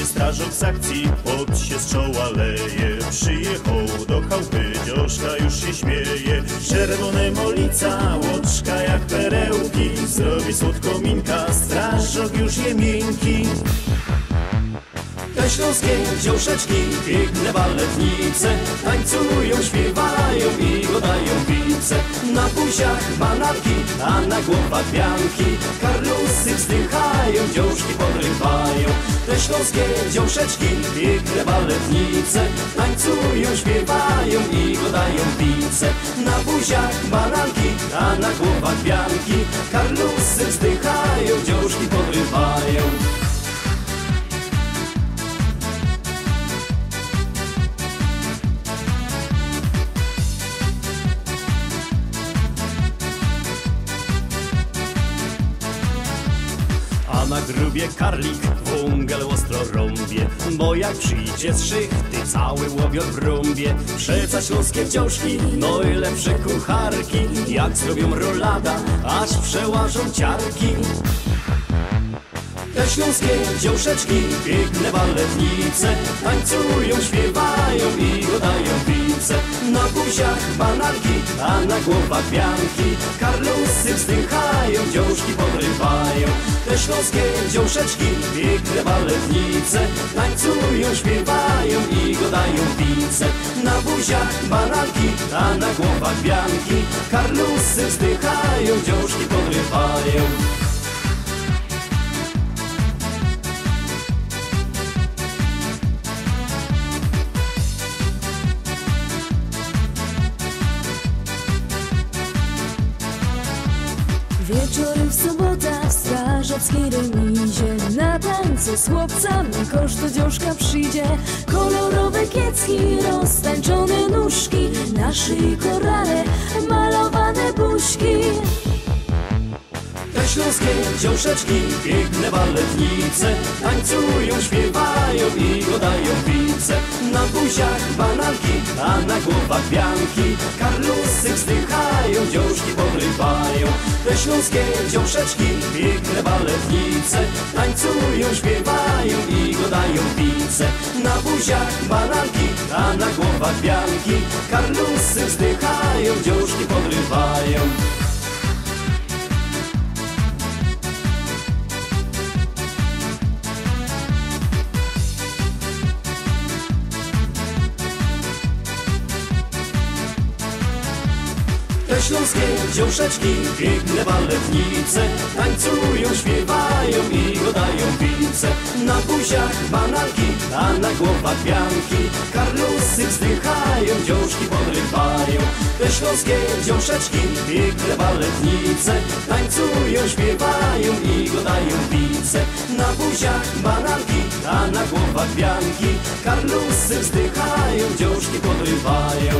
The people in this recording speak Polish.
Jedzie strażok z akcji, pot się z czoła leje. Przyjechał do chałupy, dzioszka już się śmieje. Czerwone molica, łoczka jak perełki. Zrobi słodko minka, strażok już je miękki. Te śląskie dziąszeczki, piękne baletnice. Tańcują, śpiewają i godają pice. Na buziach bananki, a na głowach bianki. Karlusy wzdychają, dziążki podrywają Te śląskie dziąszeczki, piękne baletnice. Tańcują, śpiewają i godają pice. Na buziach bananki, a na głowach bianki Karlusy wzdychają, A na grubie karlik wągel ostro rąbie Bo jak przyjdzie z szychty cały łobiot w rąbie Przeca śląskie wciążki, no i lepsze kucharki Jak zrobią rolada, aż przełażą ciarki. Te śląskie dziąszeczki, piękne baletnice Tańcują, śpiewają i godają pice Na buziach bananki, a na głowach bianki. Karlusy wzdychają, dziążki podrywają Te śląskie dziąszeczki, piękne baletnice. Tańcują, śpiewają i godają pice Na buziach bananki, a na głowach bianki. Karlusy wzdychają, dziążki podrywają Wieczorem w sobota w strażackiej remizie. Na tańce z chłopcami kosz do dziążka przyjdzie. Kolorowe kiecki, roztańczone nóżki. Na szyi korale, malowane buźki. Te śląskie dziąszeczki, piękne baletnice. Tańcują, śpiewają i godają pice Na buziach bananki, a na głowach bianki. Karlusy wzdychają, dziążki podrywają Te śląskie dziąszeczki, piękne baletnice. Tańcują, śpiewają i godają pice Na buziach bananki, a na głowach bianki. Karlusy wzdychają, dziążki podrywają Te śląskie dziąszeczki, piękne baletnice Tańcują, śpiewają i godają pice Na buziach bananki, a na głowach bianki Karlusy wzdychają, dziążki podrywają. Te śląskie dziąszeczki, piękne baletnice Tańcują, śpiewają i godają pice Na buziach bananki, a na głowach bianki Karlusy wzdychają, dziążki podrywają